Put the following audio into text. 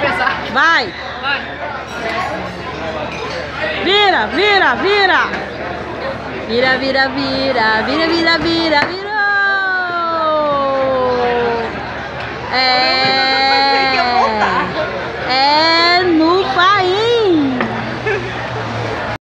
pesar. Vai. Vai. Vira, vira, vira. Vira, vira, vira, vira, vira, vira, virou. É